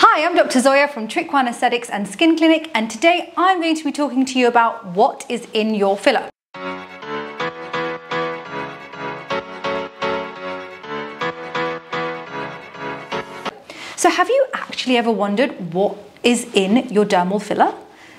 Hi, I'm Dr. Zoya from Trikwan Aesthetics and Skin Clinic, and today I'm going to be talking to you about what is in your filler. So have you actually ever wondered what is in your dermal filler?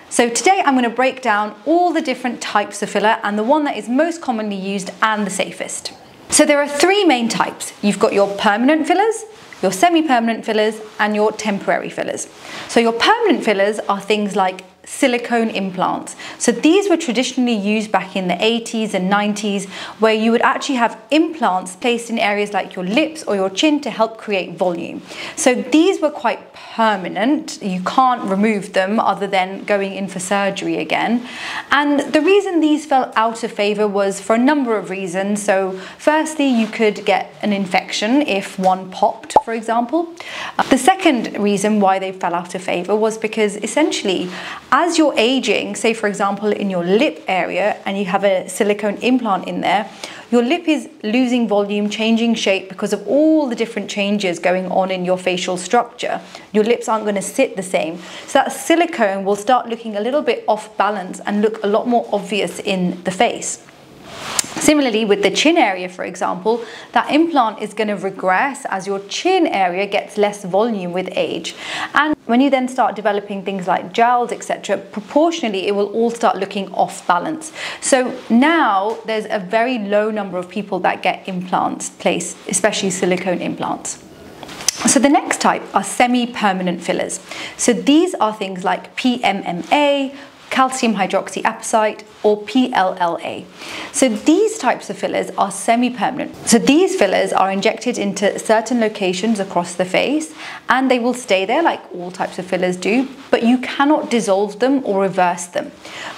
So today I'm going to break down all the different types of filler and the one that is most commonly used and the safest. So there are three main types. You've got your permanent fillers, your semi-permanent fillers and your temporary fillers. So your permanent fillers are things like silicone implants. So these were traditionally used back in the 80s and 90s where you would actually have implants placed in areas like your lips or your chin to help create volume. So these were quite permanent. You can't remove them other than going in for surgery again. And the reason these fell out of favor was for a number of reasons. So firstly, you could get an infection if one popped, for example. The second reason why they fell out of favor was because essentially as you're aging, say for example in your lip area and you have a silicone implant in there, your lip is losing volume, changing shape because of all the different changes going on in your facial structure. Your lips aren't going to sit the same. So that silicone will start looking a little bit off balance and look a lot more obvious in the face. Similarly, with the chin area, for example, that implant is going to regress as your chin area gets less volume with age. And when you then start developing things like jowls, etc., proportionally, it will all start looking off balance. So now there's a very low number of people that get implants placed, especially silicone implants. So the next type are semi-permanent fillers. So these are things like PMMA, calcium hydroxyapatite, or PLLA. So these types of fillers are semi-permanent. So these fillers are injected into certain locations across the face and they will stay there like all types of fillers do, but you cannot dissolve them or reverse them.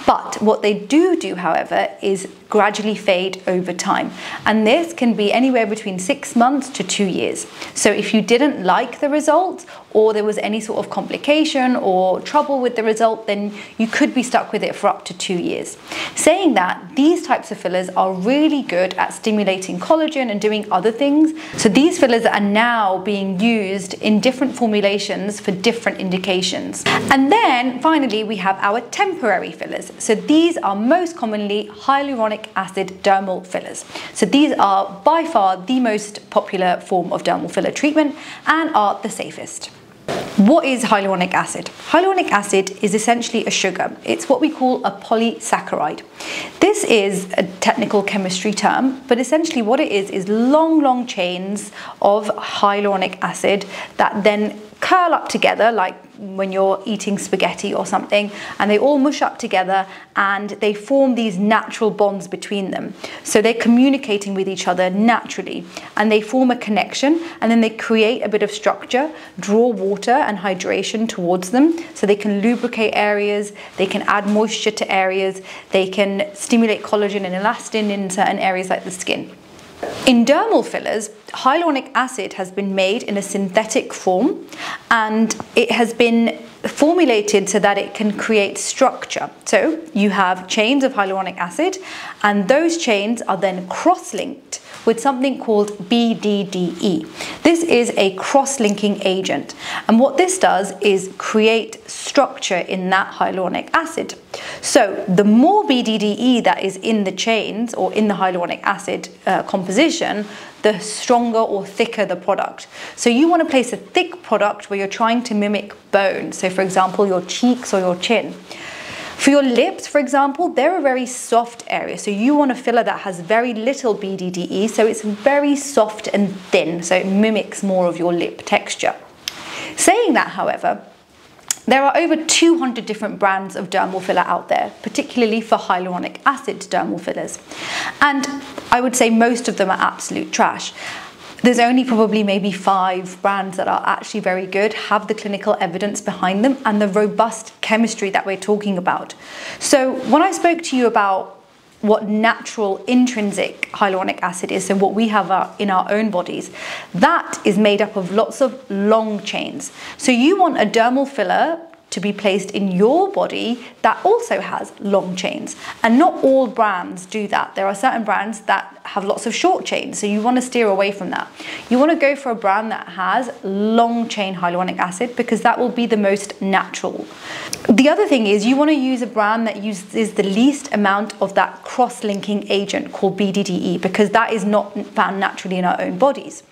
But what they do do, however, is gradually fade over time. And this can be anywhere between six months to two years. So if you didn't like the result or there was any sort of complication or trouble with the result, then you could be stuck with it for up to two years. Saying that, these types of fillers are really good at stimulating collagen and doing other things. So these fillers are now being used in different formulations for different indications. And then finally, we have our temporary fillers. So these are most commonly hyaluronic acid dermal fillers. So these are by far the most popular form of dermal filler treatment and are the safest. What is hyaluronic acid? Hyaluronic acid is essentially a sugar. It's what we call a polysaccharide. This is a technical chemistry term, but essentially what it is is long, long chains of hyaluronic acid that then curl up together like when you're eating spaghetti or something and they all mush up together and they form these natural bonds between them. So they're communicating with each other naturally and they form a connection and then they create a bit of structure, draw water and hydration towards them so they can lubricate areas, they can add moisture to areas, they can stimulate collagen and elastin in certain areas like the skin. In dermal fillers, hyaluronic acid has been made in a synthetic form and it has been formulated so that it can create structure. So you have chains of hyaluronic acid and those chains are then cross-linked with something called BDDE. This is a cross-linking agent and what this does is create structure in that hyaluronic acid. So the more BDDE that is in the chains or in the hyaluronic acid uh, composition, the stronger or thicker the product. So you want to place a thick product where you're trying to mimic bone. So for example, your cheeks or your chin. For your lips, for example, they're a very soft area. So you want a filler that has very little BDDE, so it's very soft and thin, so it mimics more of your lip texture. Saying that, however, there are over 200 different brands of dermal filler out there, particularly for hyaluronic acid dermal fillers. And I would say most of them are absolute trash. There's only probably maybe five brands that are actually very good, have the clinical evidence behind them and the robust chemistry that we're talking about. So when I spoke to you about what natural intrinsic hyaluronic acid is, so what we have uh, in our own bodies, that is made up of lots of long chains. So you want a dermal filler to be placed in your body that also has long chains. And not all brands do that. There are certain brands that have lots of short chains, so you want to steer away from that. You want to go for a brand that has long chain hyaluronic acid because that will be the most natural. The other thing is you want to use a brand that uses the least amount of that cross-linking agent called BDDE because that is not found naturally in our own bodies.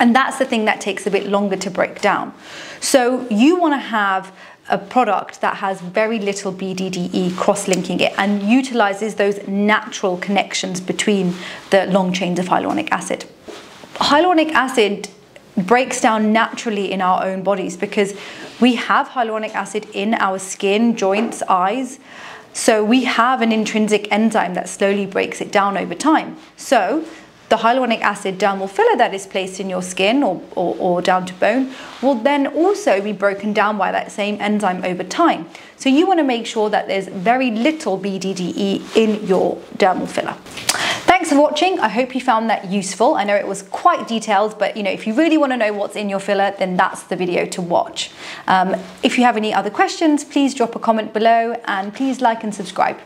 And that's the thing that takes a bit longer to break down. So you want to have a product that has very little BDDE cross-linking it and utilizes those natural connections between the long chains of hyaluronic acid. Hyaluronic acid breaks down naturally in our own bodies because we have hyaluronic acid in our skin, joints, eyes. So we have an intrinsic enzyme that slowly breaks it down over time. So the hyaluronic acid dermal filler that is placed in your skin or, or, or, down to bone will then also be broken down by that same enzyme over time. So you want to make sure that there's very little BDDE in your dermal filler. Thanks for watching. I hope you found that useful. I know it was quite detailed, but you know, if you really want to know what's in your filler, then that's the video to watch. Um, if you have any other questions, please drop a comment below and please like and subscribe.